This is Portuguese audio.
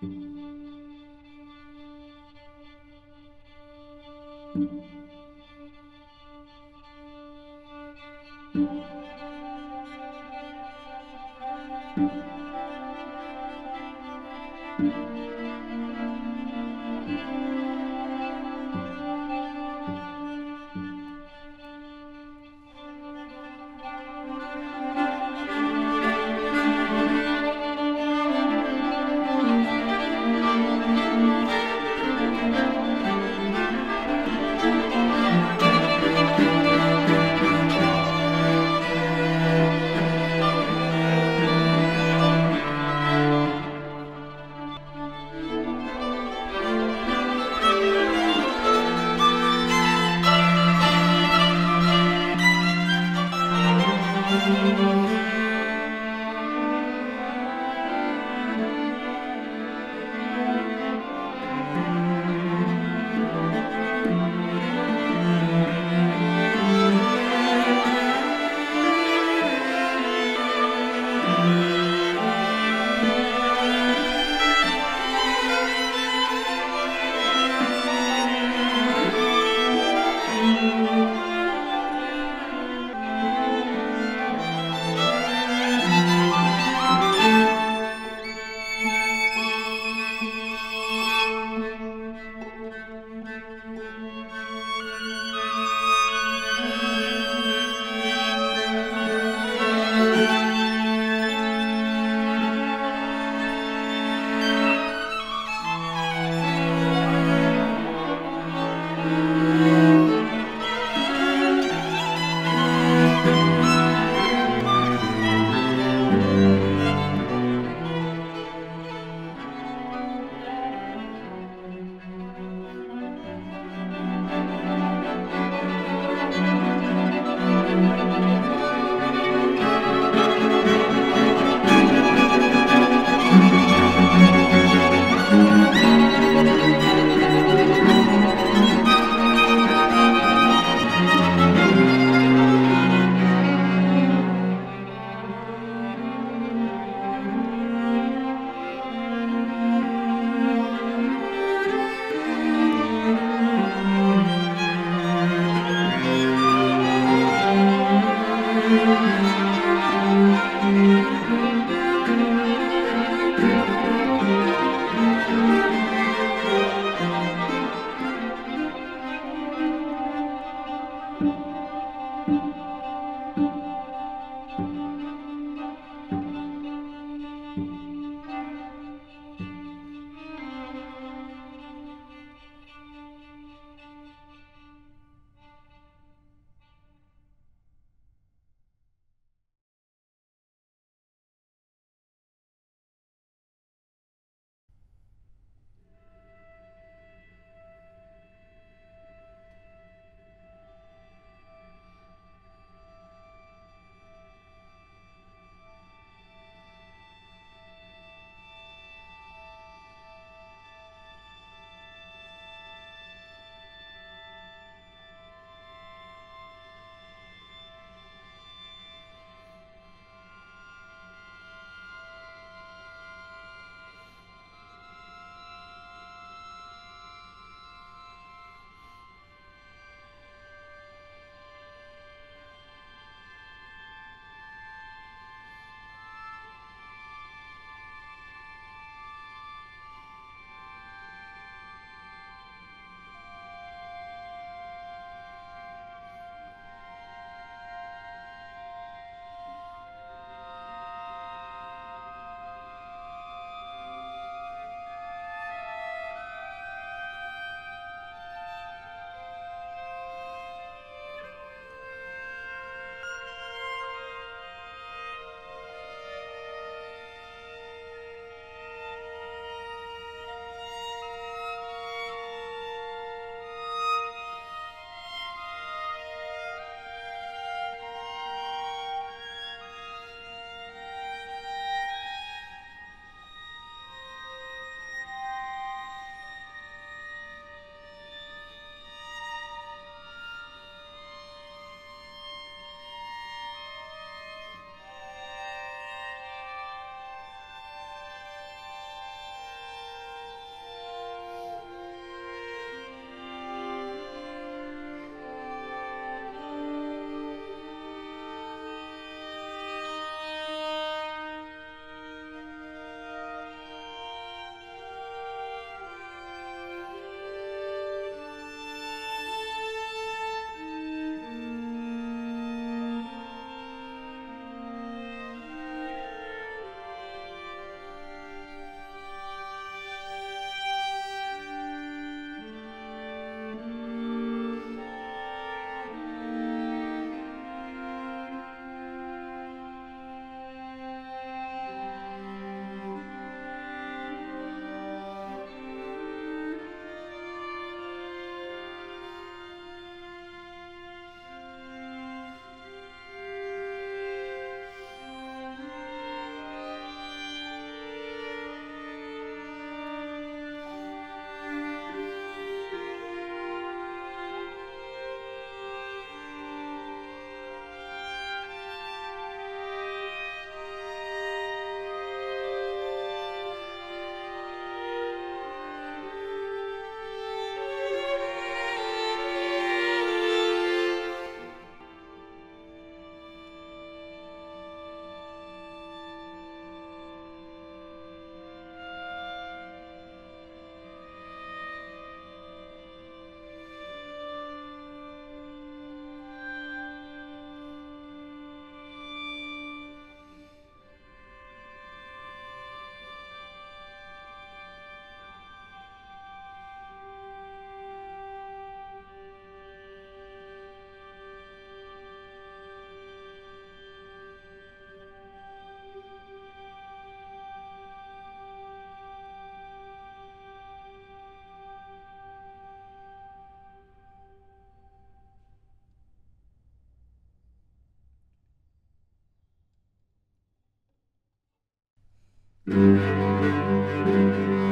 thank you. Música